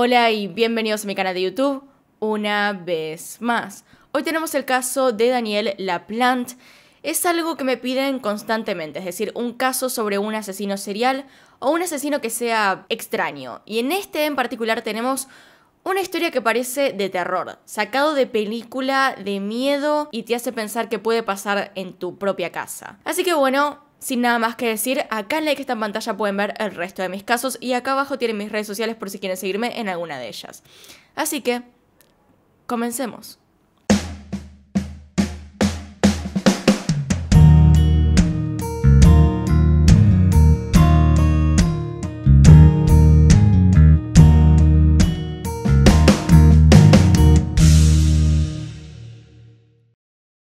Hola y bienvenidos a mi canal de YouTube una vez más. Hoy tenemos el caso de Daniel Laplante. Es algo que me piden constantemente, es decir, un caso sobre un asesino serial o un asesino que sea extraño. Y en este en particular tenemos una historia que parece de terror, sacado de película, de miedo y te hace pensar que puede pasar en tu propia casa. Así que bueno, sin nada más que decir, acá en la que está en pantalla pueden ver el resto de mis casos y acá abajo tienen mis redes sociales por si quieren seguirme en alguna de ellas. Así que, comencemos.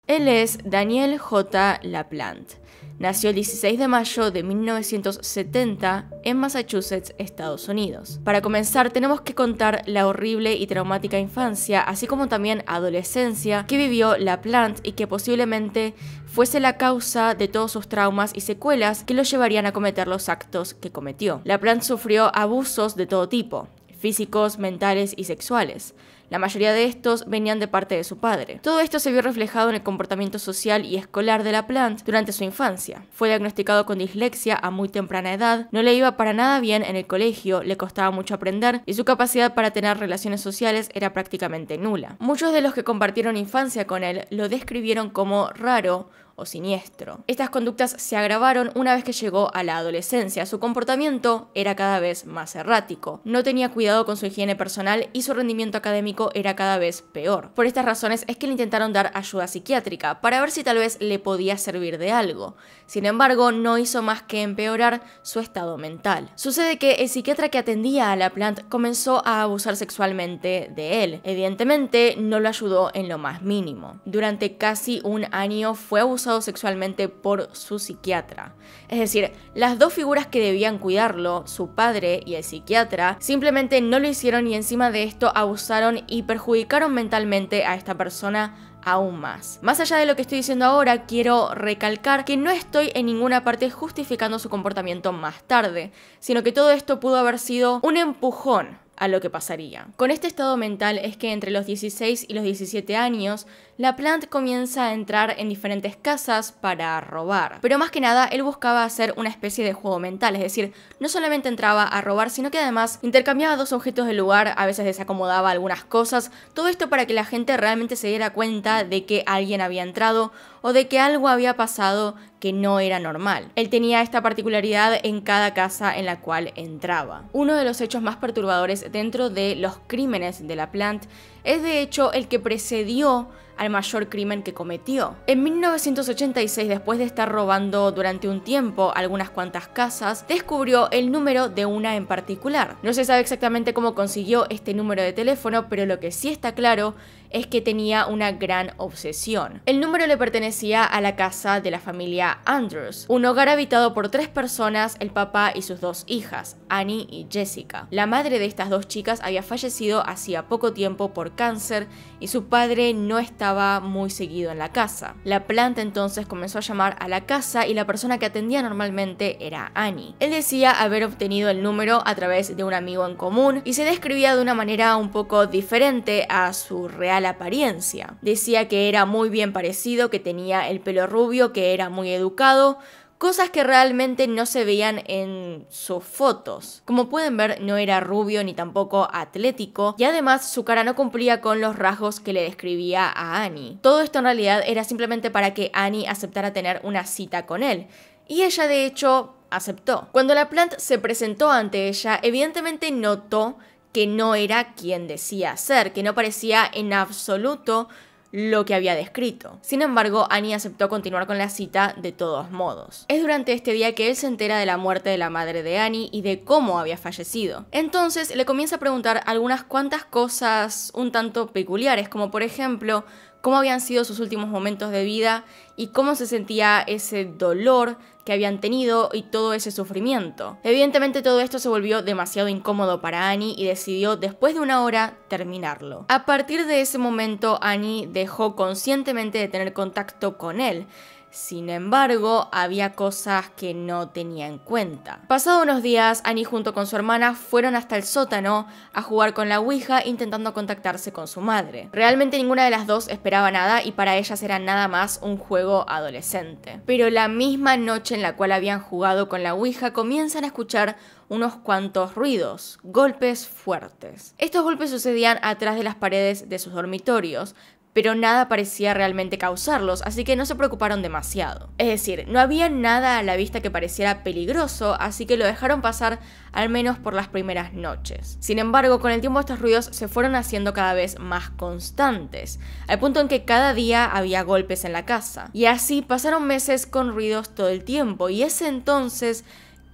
Él es Daniel J. Laplante. Nació el 16 de mayo de 1970 en Massachusetts, Estados Unidos. Para comenzar, tenemos que contar la horrible y traumática infancia, así como también adolescencia que vivió Laplante y que posiblemente fuese la causa de todos sus traumas y secuelas que lo llevarían a cometer los actos que cometió. Laplante sufrió abusos de todo tipo, físicos, mentales y sexuales. La mayoría de estos venían de parte de su padre. Todo esto se vio reflejado en el comportamiento social y escolar de la Plante durante su infancia. Fue diagnosticado con dislexia a muy temprana edad, no le iba para nada bien en el colegio, le costaba mucho aprender y su capacidad para tener relaciones sociales era prácticamente nula. Muchos de los que compartieron infancia con él lo describieron como raro, o siniestro. Estas conductas se agravaron una vez que llegó a la adolescencia. Su comportamiento era cada vez más errático. No tenía cuidado con su higiene personal y su rendimiento académico era cada vez peor. Por estas razones es que le intentaron dar ayuda psiquiátrica para ver si tal vez le podía servir de algo. Sin embargo, no hizo más que empeorar su estado mental. Sucede que el psiquiatra que atendía a la plant comenzó a abusar sexualmente de él. Evidentemente, no lo ayudó en lo más mínimo. Durante casi un año fue abusado sexualmente por su psiquiatra. Es decir, las dos figuras que debían cuidarlo, su padre y el psiquiatra, simplemente no lo hicieron y encima de esto abusaron y perjudicaron mentalmente a esta persona aún más. Más allá de lo que estoy diciendo ahora, quiero recalcar que no estoy en ninguna parte justificando su comportamiento más tarde, sino que todo esto pudo haber sido un empujón a lo que pasaría. Con este estado mental es que entre los 16 y los 17 años, la Plant comienza a entrar en diferentes casas para robar. Pero más que nada, él buscaba hacer una especie de juego mental, es decir, no solamente entraba a robar, sino que además intercambiaba dos objetos del lugar, a veces desacomodaba algunas cosas, todo esto para que la gente realmente se diera cuenta de que alguien había entrado o de que algo había pasado que no era normal. Él tenía esta particularidad en cada casa en la cual entraba. Uno de los hechos más perturbadores dentro de los crímenes de la Plant es de hecho el que precedió al mayor crimen que cometió. En 1986, después de estar robando durante un tiempo algunas cuantas casas, descubrió el número de una en particular. No se sabe exactamente cómo consiguió este número de teléfono, pero lo que sí está claro es que tenía una gran obsesión. El número le pertenecía a la casa de la familia Andrews, un hogar habitado por tres personas, el papá y sus dos hijas, Annie y Jessica. La madre de estas dos chicas había fallecido hacía poco tiempo por cáncer y su padre no estaba muy seguido en la casa. La planta entonces comenzó a llamar a la casa y la persona que atendía normalmente era Annie. Él decía haber obtenido el número a través de un amigo en común y se describía de una manera un poco diferente a su real apariencia. Decía que era muy bien parecido, que tenía el pelo rubio, que era muy educado, cosas que realmente no se veían en sus fotos. Como pueden ver, no era rubio ni tampoco atlético y además su cara no cumplía con los rasgos que le describía a Annie. Todo esto en realidad era simplemente para que Annie aceptara tener una cita con él. Y ella de hecho aceptó. Cuando la plant se presentó ante ella, evidentemente notó que no era quien decía ser, que no parecía en absoluto lo que había descrito. Sin embargo, Annie aceptó continuar con la cita de todos modos. Es durante este día que él se entera de la muerte de la madre de Annie y de cómo había fallecido. Entonces le comienza a preguntar algunas cuantas cosas un tanto peculiares, como por ejemplo, cómo habían sido sus últimos momentos de vida y cómo se sentía ese dolor que habían tenido y todo ese sufrimiento. Evidentemente todo esto se volvió demasiado incómodo para Annie y decidió después de una hora terminarlo. A partir de ese momento Annie dejó conscientemente de tener contacto con él. Sin embargo, había cosas que no tenía en cuenta. Pasado unos días, Annie junto con su hermana fueron hasta el sótano a jugar con la Ouija intentando contactarse con su madre. Realmente ninguna de las dos esperaba nada y para ellas era nada más un juego adolescente. Pero la misma noche en la cual habían jugado con la Ouija comienzan a escuchar unos cuantos ruidos, golpes fuertes. Estos golpes sucedían atrás de las paredes de sus dormitorios, pero nada parecía realmente causarlos, así que no se preocuparon demasiado. Es decir, no había nada a la vista que pareciera peligroso, así que lo dejaron pasar al menos por las primeras noches. Sin embargo, con el tiempo estos ruidos se fueron haciendo cada vez más constantes, al punto en que cada día había golpes en la casa. Y así pasaron meses con ruidos todo el tiempo, y es entonces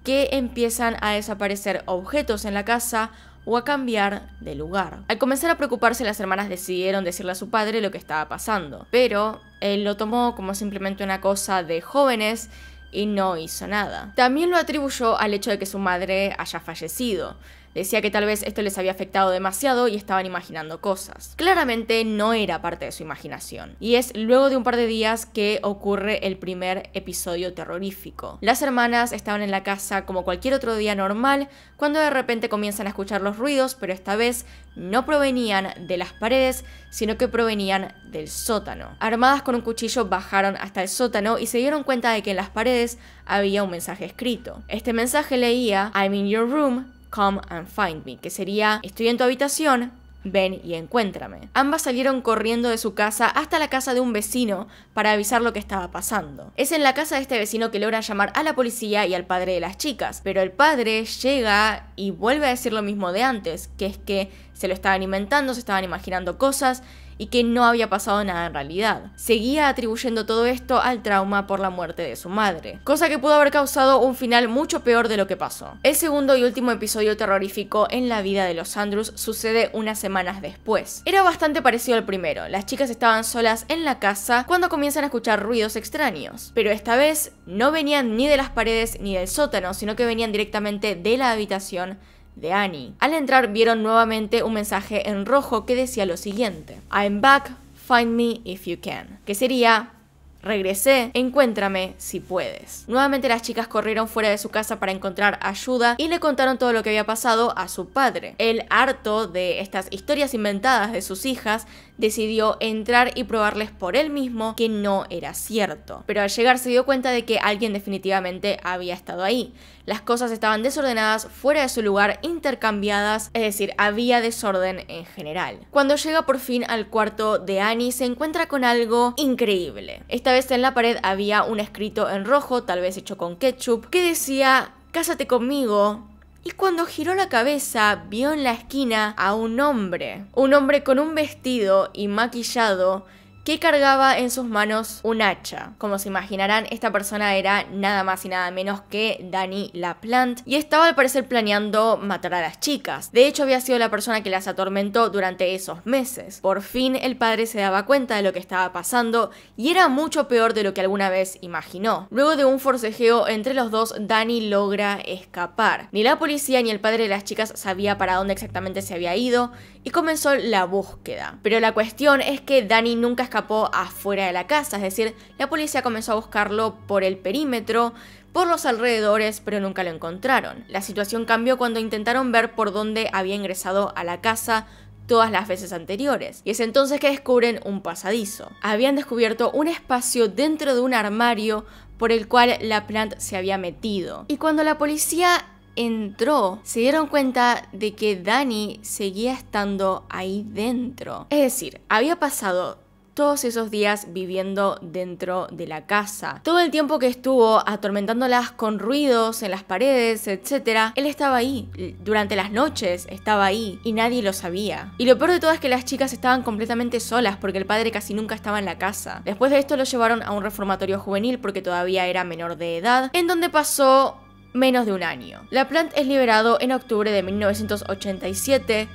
que empiezan a desaparecer objetos en la casa o a cambiar de lugar. Al comenzar a preocuparse, las hermanas decidieron decirle a su padre lo que estaba pasando, pero él lo tomó como simplemente una cosa de jóvenes y no hizo nada. También lo atribuyó al hecho de que su madre haya fallecido, Decía que tal vez esto les había afectado demasiado y estaban imaginando cosas. Claramente no era parte de su imaginación. Y es luego de un par de días que ocurre el primer episodio terrorífico. Las hermanas estaban en la casa como cualquier otro día normal cuando de repente comienzan a escuchar los ruidos, pero esta vez no provenían de las paredes, sino que provenían del sótano. Armadas con un cuchillo bajaron hasta el sótano y se dieron cuenta de que en las paredes había un mensaje escrito. Este mensaje leía I'm in your room, Come and Find Me, que sería Estoy en tu habitación, ven y encuéntrame. Ambas salieron corriendo de su casa hasta la casa de un vecino para avisar lo que estaba pasando. Es en la casa de este vecino que logran llamar a la policía y al padre de las chicas, pero el padre llega y vuelve a decir lo mismo de antes, que es que se lo estaban inventando, se estaban imaginando cosas y que no había pasado nada en realidad. Seguía atribuyendo todo esto al trauma por la muerte de su madre, cosa que pudo haber causado un final mucho peor de lo que pasó. El segundo y último episodio terrorífico en la vida de los Andrews sucede unas semanas después. Era bastante parecido al primero, las chicas estaban solas en la casa cuando comienzan a escuchar ruidos extraños, pero esta vez no venían ni de las paredes ni del sótano, sino que venían directamente de la habitación de Annie. Al entrar vieron nuevamente un mensaje en rojo que decía lo siguiente: I'm back, find me if you can. Que sería Regresé, encuéntrame si puedes. Nuevamente las chicas corrieron fuera de su casa para encontrar ayuda y le contaron todo lo que había pasado a su padre. El harto de estas historias inventadas de sus hijas, decidió entrar y probarles por él mismo que no era cierto. Pero al llegar se dio cuenta de que alguien definitivamente había estado ahí. Las cosas estaban desordenadas, fuera de su lugar, intercambiadas, es decir, había desorden en general. Cuando llega por fin al cuarto de Annie, se encuentra con algo increíble. Esta vez en la pared había un escrito en rojo, tal vez hecho con ketchup, que decía, Cásate conmigo, y cuando giró la cabeza vio en la esquina a un hombre, un hombre con un vestido y maquillado que cargaba en sus manos un hacha. Como se imaginarán, esta persona era nada más y nada menos que Danny LaPlante y estaba al parecer planeando matar a las chicas. De hecho, había sido la persona que las atormentó durante esos meses. Por fin el padre se daba cuenta de lo que estaba pasando y era mucho peor de lo que alguna vez imaginó. Luego de un forcejeo entre los dos, Danny logra escapar. Ni la policía ni el padre de las chicas sabía para dónde exactamente se había ido y comenzó la búsqueda. Pero la cuestión es que Danny nunca escapó afuera de la casa, es decir, la policía comenzó a buscarlo por el perímetro, por los alrededores, pero nunca lo encontraron. La situación cambió cuando intentaron ver por dónde había ingresado a la casa todas las veces anteriores. Y es entonces que descubren un pasadizo. Habían descubierto un espacio dentro de un armario por el cual la planta se había metido. Y cuando la policía entró, se dieron cuenta de que Dani seguía estando ahí dentro. Es decir, había pasado todos esos días viviendo dentro de la casa. Todo el tiempo que estuvo atormentándolas con ruidos en las paredes, etc., él estaba ahí. Durante las noches estaba ahí y nadie lo sabía. Y lo peor de todo es que las chicas estaban completamente solas porque el padre casi nunca estaba en la casa. Después de esto lo llevaron a un reformatorio juvenil porque todavía era menor de edad, en donde pasó menos de un año. La plant es liberado en octubre de 1987,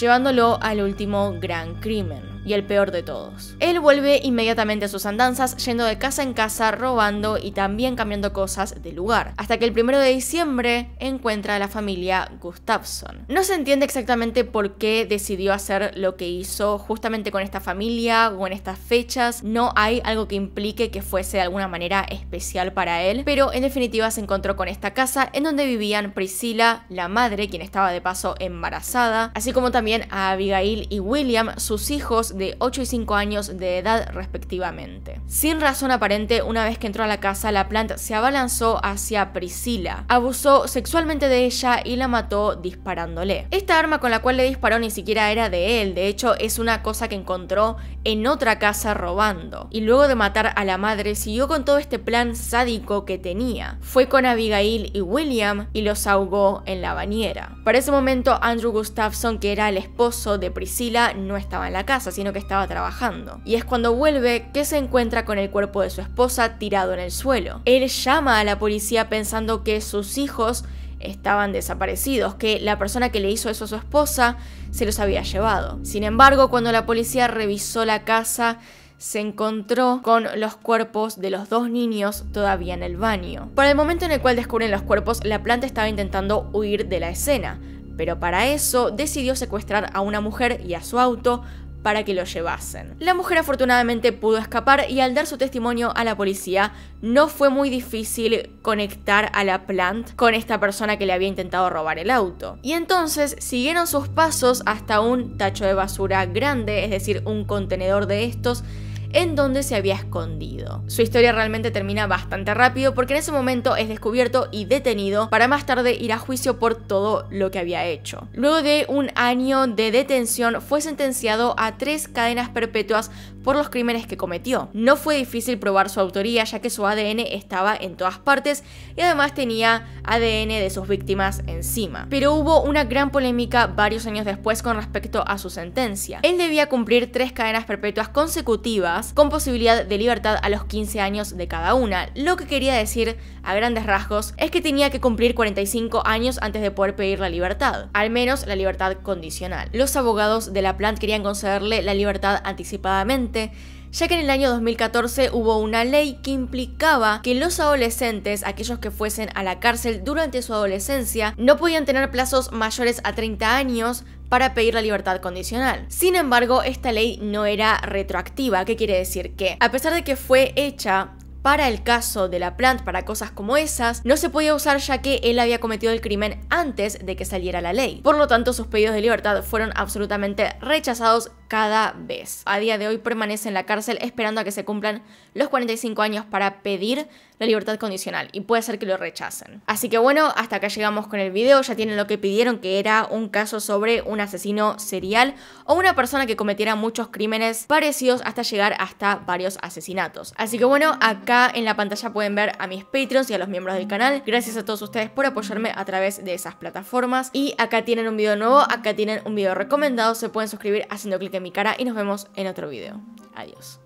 llevándolo al último gran crimen. Y el peor de todos. Él vuelve inmediatamente a sus andanzas, yendo de casa en casa, robando y también cambiando cosas de lugar, hasta que el primero de diciembre encuentra a la familia Gustafsson. No se entiende exactamente por qué decidió hacer lo que hizo justamente con esta familia o en estas fechas, no hay algo que implique que fuese de alguna manera especial para él, pero en definitiva se encontró con esta casa en donde vivían Priscila, la madre, quien estaba de paso embarazada, así como también a Abigail y William, sus hijos de 8 y 5 años de edad respectivamente. Sin razón aparente, una vez que entró a la casa, la planta se abalanzó hacia Priscila, abusó sexualmente de ella y la mató disparándole. Esta arma con la cual le disparó ni siquiera era de él, de hecho es una cosa que encontró en otra casa robando. Y luego de matar a la madre, siguió con todo este plan sádico que tenía. Fue con Abigail y William y los ahogó en la bañera. Para ese momento, Andrew Gustafson, que era el esposo de Priscila, no estaba en la casa, sino que estaba trabajando. Y es cuando vuelve que se encuentra con el cuerpo de su esposa tirado en el suelo. Él llama a la policía pensando que sus hijos estaban desaparecidos, que la persona que le hizo eso a su esposa se los había llevado. Sin embargo, cuando la policía revisó la casa, se encontró con los cuerpos de los dos niños todavía en el baño. Para el momento en el cual descubren los cuerpos, la planta estaba intentando huir de la escena, pero para eso decidió secuestrar a una mujer y a su auto para que lo llevasen. La mujer afortunadamente pudo escapar y al dar su testimonio a la policía no fue muy difícil conectar a la plant con esta persona que le había intentado robar el auto. Y entonces siguieron sus pasos hasta un tacho de basura grande, es decir, un contenedor de estos en donde se había escondido. Su historia realmente termina bastante rápido porque en ese momento es descubierto y detenido para más tarde ir a juicio por todo lo que había hecho. Luego de un año de detención fue sentenciado a tres cadenas perpetuas por los crímenes que cometió. No fue difícil probar su autoría ya que su ADN estaba en todas partes y además tenía ADN de sus víctimas encima. Pero hubo una gran polémica varios años después con respecto a su sentencia. Él debía cumplir tres cadenas perpetuas consecutivas con posibilidad de libertad a los 15 años de cada una. Lo que quería decir, a grandes rasgos, es que tenía que cumplir 45 años antes de poder pedir la libertad, al menos la libertad condicional. Los abogados de la plant querían concederle la libertad anticipadamente, ya que en el año 2014 hubo una ley que implicaba que los adolescentes, aquellos que fuesen a la cárcel durante su adolescencia, no podían tener plazos mayores a 30 años para pedir la libertad condicional. Sin embargo, esta ley no era retroactiva, ¿qué quiere decir? Que a pesar de que fue hecha para el caso de la plant, para cosas como esas, no se podía usar ya que él había cometido el crimen antes de que saliera la ley. Por lo tanto, sus pedidos de libertad fueron absolutamente rechazados cada vez. A día de hoy permanece en la cárcel esperando a que se cumplan los 45 años para pedir la libertad condicional y puede ser que lo rechacen. Así que bueno, hasta acá llegamos con el video, ya tienen lo que pidieron que era un caso sobre un asesino serial o una persona que cometiera muchos crímenes parecidos hasta llegar hasta varios asesinatos. Así que bueno, acá en la pantalla pueden ver a mis Patreons y a los miembros del canal. Gracias a todos ustedes por apoyarme a través de esas plataformas. Y acá tienen un video nuevo, acá tienen un video recomendado, se pueden suscribir haciendo clic en mi cara y nos vemos en otro video. Adiós.